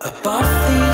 Above the